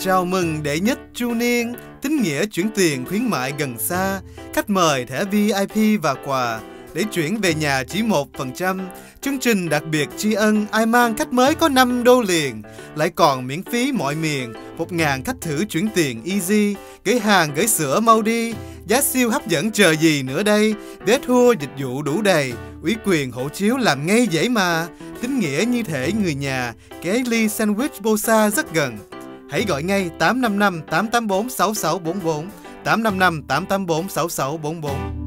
Chào mừng đệ nhất Chu Niên, tín nghĩa chuyển tiền khuyến mại gần xa, khách mời thẻ VIP và quà để chuyển về nhà chỉ 1%. Chương trình đặc biệt tri ân ai mang khách mới có 5 đô liền, lại còn miễn phí mọi miền, 1.000 khách thử chuyển tiền easy, gửi hàng gửi sữa mau đi, giá siêu hấp dẫn chờ gì nữa đây, vé thua dịch vụ đủ đầy, ủy quyền hộ chiếu làm ngay dễ mà, tính nghĩa như thể người nhà, kế ly sandwich Bosa rất gần hãy gọi ngay 855 884 6644 855 884 6644.